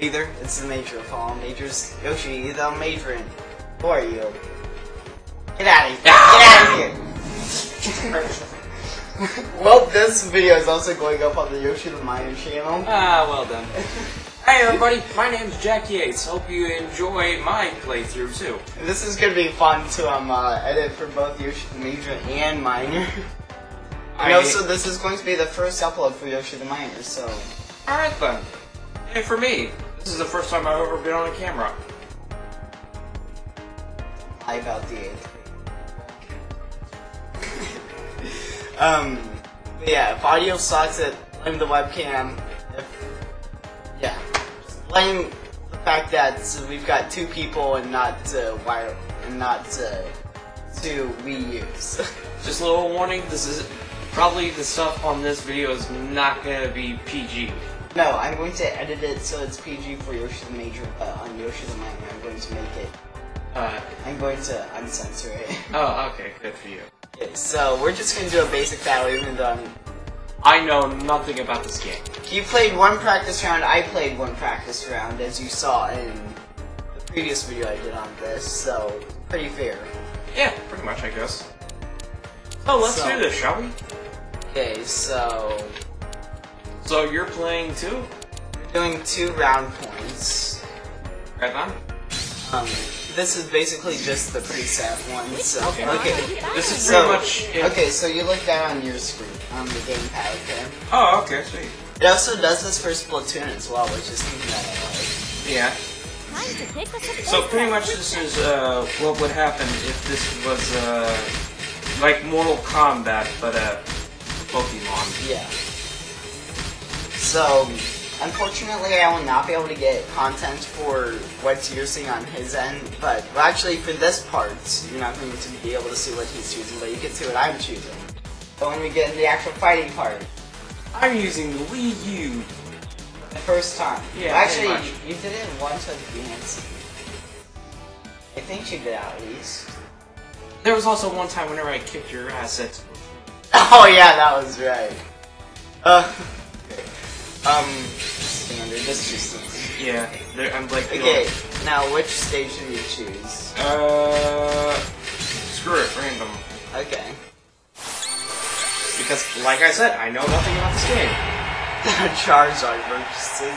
Either. It's the Major of all Majors. Yoshi, the Matron. Who are you? Get out of here. Get out of here. well, this video is also going up on the Yoshi the Minor channel. Ah, well done. hey everybody, my name's Jack Yates. Hope you enjoy my playthrough too. This is gonna be fun to um uh, edit for both Yoshi the Major and Minor. And I- also, this is going to be the first upload for Yoshi the Minor, so Alright then. And for me, this is the first time I've ever been on a camera. lie about the eighth. um, yeah, if audio sucks, it blame the webcam. If, yeah, just blame the fact that we've got two people and not uh, wire and not uh, two Wii U's. Just a little warning, this is probably the stuff on this video is not gonna be PG. No, I'm going to edit it so it's PG for Yoshi the Major, but on Yoshi the Minor, I'm going to make it. Uh, I'm going to uncensor it. oh, okay, good for you. okay, so we're just going to do a basic battle, even though I'm I know nothing about this game. You played one practice round, I played one practice round, as you saw in the previous video I did on this, so pretty fair. Yeah, pretty much, I guess. So let's So- do this, shall we? Okay, so So you're playing two? we're doing two round points. Right on? Um, this is basically just the preset one, so Okay. okay. This is So, pretty much it. okay, so you look down on your screen, on the gamepad, okay? Oh, okay, sweet. It also does this for Splatoon as well, which is something that I like. Yeah. Time to take a sip So pretty much this is uh, what would happen if this was uh, like Mortal Kombat, but uh, Pokemon. Yeah. So, unfortunately, I will not be able to get content for what you're seeing on his end, but well, actually, for this part, you're not going to be able to see what he's choosing, but you can see what I'm choosing. But when we get into the actual fighting part, I'm using the Wii U. the first time. Yeah, Well, actually, much. you did it once with Nancy. I think you did at least. There was also one time whenever I kicked your ass at. Oh yeah, that was right. Uh. um, standard. This just Yeah, I'm like. Okay, now which stage should you choose? Uh, screw it, random. Okay. Because, like I said, I know nothing about this game. Charizard versus.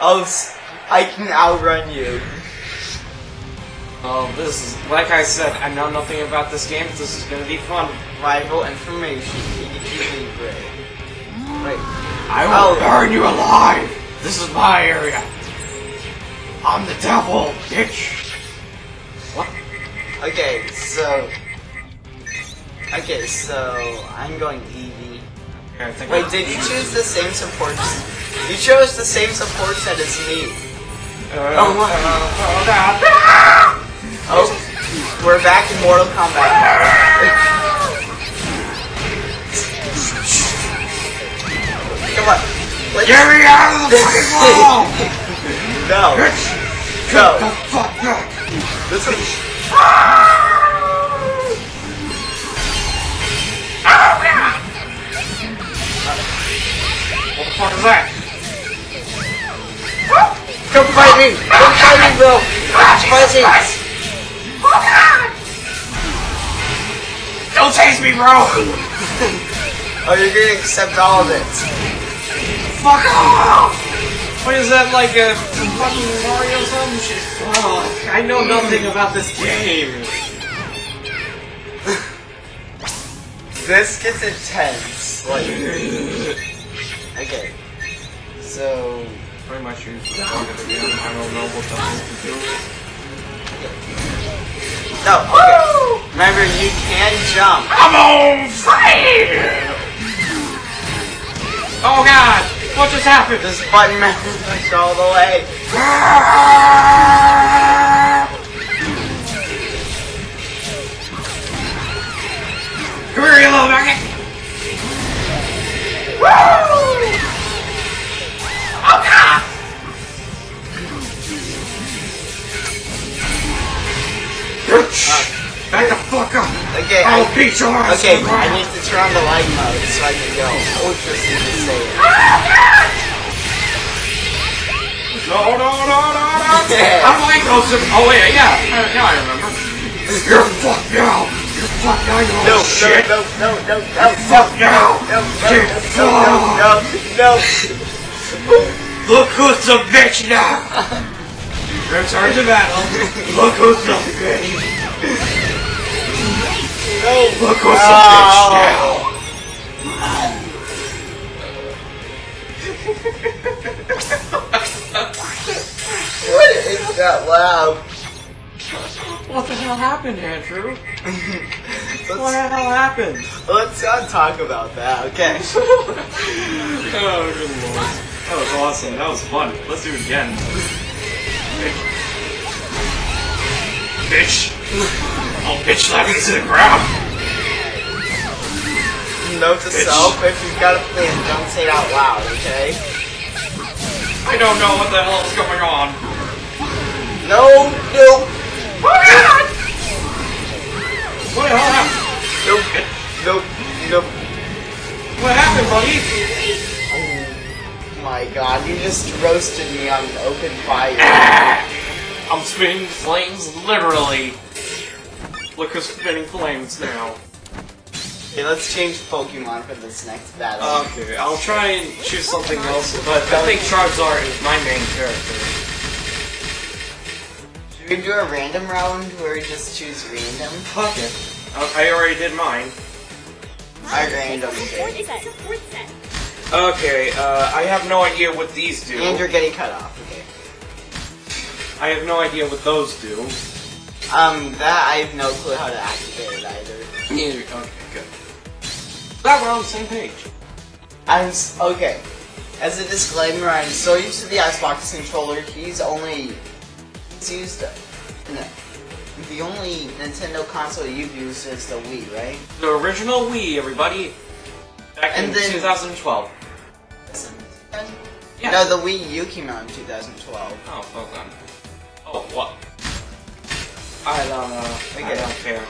Oh, I can outrun you. Oh, this is like I said, I know nothing about this game. This is gonna be fun. Rival information. Pikachu Libre. Wait. I will burn you alive! This is my area! I'm the devil, bitch! What? Okay, so. Okay, so I'm going Eevee. Think Wait, did you choose the same supports? You chose the same support set as me. Uh, Oh, what? oh, God. Oh, we're back in Mortal Kombat. Get me out of the fucking wall! no. Bitch! No. The fuck back! This is. What the fuck is that? Come fight me! Come fight me, bro! Fight me! Don't chase me, bro! Oh, you're gonna accept all of it. Fuck off! What is that, like a fucking Mario or some shit? Oh, I know nothing about this game. This gets intense. Like. Okay. So. Pretty much target again. I don't know what the do. No, okay. Remember, you can jump. I'm on fire! Oh god! What just happened? This button mashed all the way. Beat your ass! okay, I need to turn on the light mode so I can go ultra super saiyan. No, no, no, no, no! How I go to... Oh, wait, yeah. Uh, Now I remember. You're fucked now! You're fucked now, you No, shit! no, no, no, no, no, Fuck now! no, no, Get no, no, no, no. Look who's the bitch now! Return to battle. Look who's the bitch. No. Look who's Oh. the bitch now. What is that loud? What the hell happened, Andrew? What the hell happened? let's not talk about that, okay? Oh, good lord. That was awesome. That was fun. Let's do it again. Bitch. Oh, bitch slap to the ground. Note to Bitch. self, if you've got a plan, don't say it out loud, okay? I don't know what the hell is going on. No, no, Oh, God! What the hell happened? no, no, no. What happened, buddy? Oh my god, you just roasted me on an open fire. Ah! I'm spinning flames, literally. Look who's spinning flames now. Okay, let's change Pokemon for this next battle. Okay, I'll try and choose something else, but I think Charizard is my main character. Should we do a random round where we just choose random? Fuck it. I I already did mine. I random. Support Okay. set. Support set. Okay, uh, I have no idea what these do. And you're getting cut off, okay. I have no idea what those do. Um, that I have no clue how to activate it either. Okay, good. Glad we're on the same page. I'm s- okay. As a disclaimer, I'm so used to the Xbox controller. He's only he's used no, the only Nintendo console you've used is the Wii, right? The original Wii, everybody. Back in then- 2012. Yeah. No, the Wii U came out in 2012. Oh, hold on. Oh, what? I don't know. I Okay. don't care.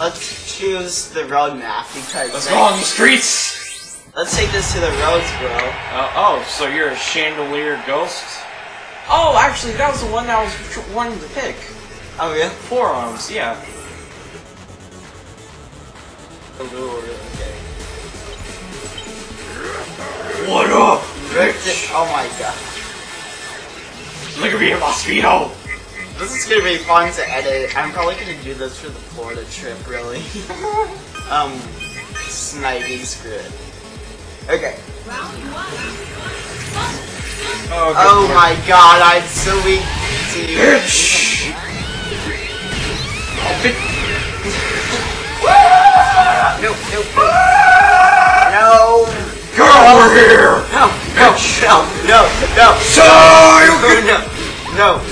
Let's choose the road map because Let's go on the streets! let's take this to the roads, bro. Uh, oh, so you're a chandelier ghost? Oh, actually, that was the one that I was wanting to pick. Oh yeah. Forearms, yeah. Okay. What up, Oh my god. Look at me in my speedo! This is gonna be fun to edit. I'm probably gonna do this for the Florida trip, really. um, snivy screw it. Okay. Oh, Oh my god, I'm so weak to you. Bitch! Bitch! No, no, no. No. Get over here! No, no, no, no, no. So you can- No, no.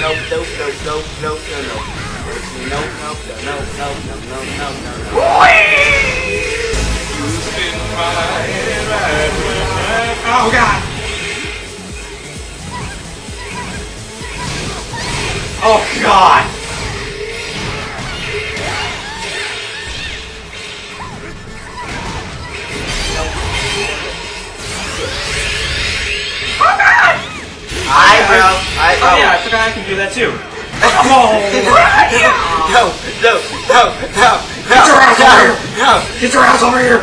nope, nope, nope, nope, nope, nope, no, no. Nope, no, no, no, no, no, no, no, no. Oh god! Oh god! Hi, Oh yeah, I forgot I can do that too. Oh! No, no, no, no, no, Get your ass over here! no. Get your ass over here!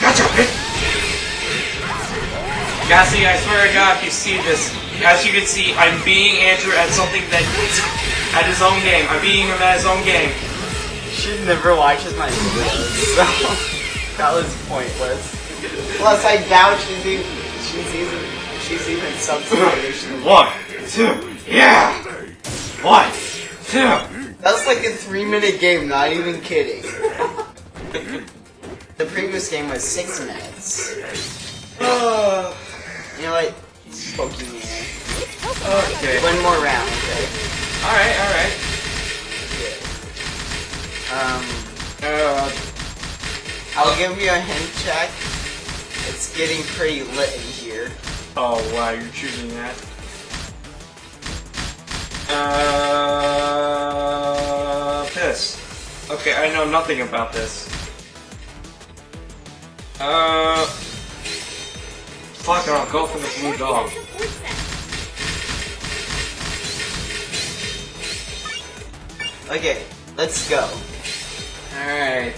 Gotcha, bitch! Guys, see, I swear to God, if you see this, as you can see, I'm beating Andrew at something that at his own game. I'm beating him at his own game. She never watches my videos, so that was pointless. Plus, I doubt she's even she's even she's even subsidized. One, two, Yeah! One, two, That was like a three minute game, not even kidding. the previous game was six minutes. uh, You know what? Me. okay. One more round, okay? Alright, alright. Um, Uh, I'll give you a hint check. It's getting pretty lit in here. oh wow, you're choosing that. Uh, this. Okay, I know nothing about this. Uh, fuck it, I'll go for the blue dog. Okay, let's go. Alright.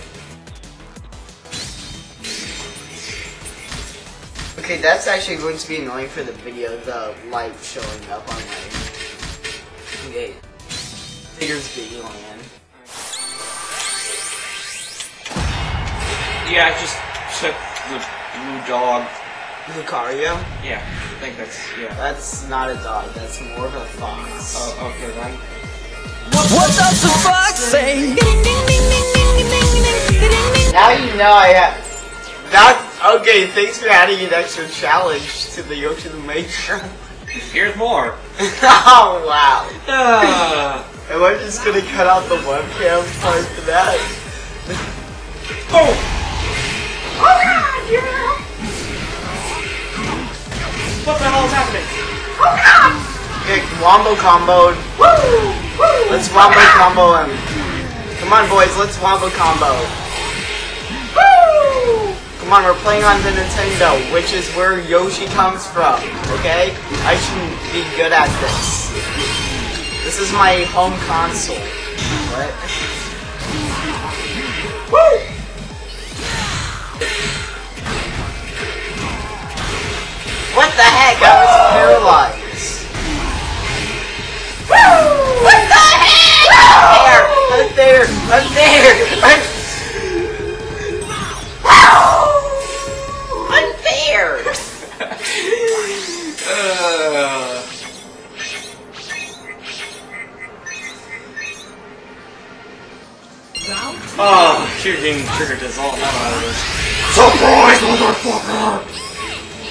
Okay, that's actually going to be annoying for the video, the light showing up on my... Okay. Figures Big Land. Yeah, I just took the blue dog. Lucario? Yeah, I think that's, yeah. That's not a dog, that's more of a fox. Oh, okay then. What does the fox say? Now you know I have... That, okay, thanks for adding an extra challenge to the Yoshi the Major. Here's more. oh, wow. Uh, Am I just gonna cut out the webcam part for that? oh! Oh god! What the hell is happening? Oh god! Okay, wombo combo. Let's wombo combo him. Come on, boys, let's wombo combo. Come on, we're playing on the Nintendo, which is where Yoshi comes from, okay? I should be good at this. This is my home console. What? Woo! What the heck? I was paralyzed. What the heck? I'm there. I'm there. I'm there. oh, shooting triggered is all that out of this. Surprise, motherfucker!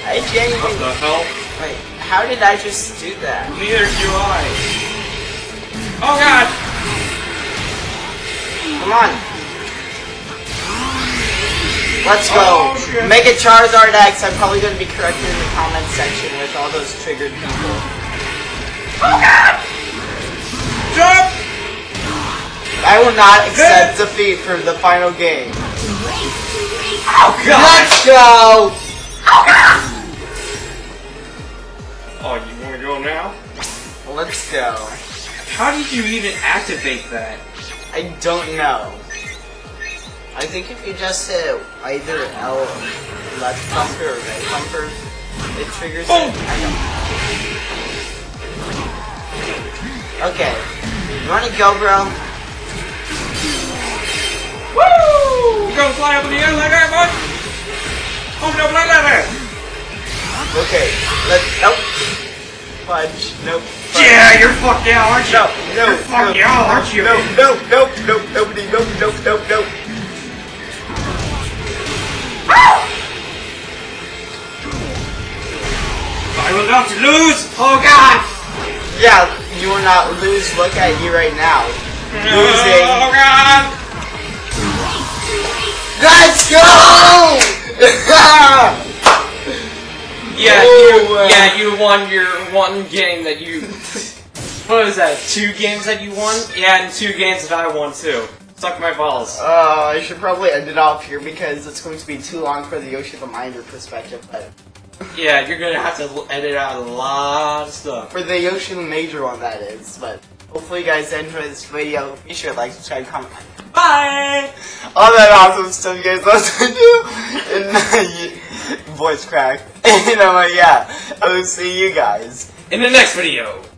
I What the hell? Wait, how did I just do that? Neither do I. Oh god! Come on. Let's go. Oh, shit. It Charizard X. I'm probably going to be corrected in the comment section with all those triggered people. Oh, Jump! I will not accept defeat for the final game. Oh god! Let's go. Oh, you wanna go now? Let's go. How did you even activate that? I don't know. I think if you just hit either L left bumper or right bumper, it triggers it. I don't. Okay. You wanna go, bro? Woo! You gonna fly up in the air like that, bud? Oh no, like that! Okay. Let's. Nope. Fudge. Nope. Fudge. Yeah, you're fucked out, aren't you? No, no, You're fucked no, out, aren't you? no, no, no, no, nobody, nope, nope, nope, nope. I will not lose! Oh god! Yeah, you will not lose. Look at you right now. Oh Losing. Oh god! Let's go! Yeah, Ooh, you, uh, yeah, you won your one game that you. What was that? Two games that you won? Yeah, and two games that I won too. Suck my balls. Uh, I should probably end it off here because it's going to be too long for the Yoshi the Minor perspective. But Yeah, you're gonna have to edit out a lot of stuff. for the Yoshi the Major one, that is. But hopefully, you guys enjoyed this video. Be sure to like, subscribe, comment. Bye! All that awesome stuff you guys love to. And uh, voice crack. and I'm like, yeah. I will see you guys. In the next video!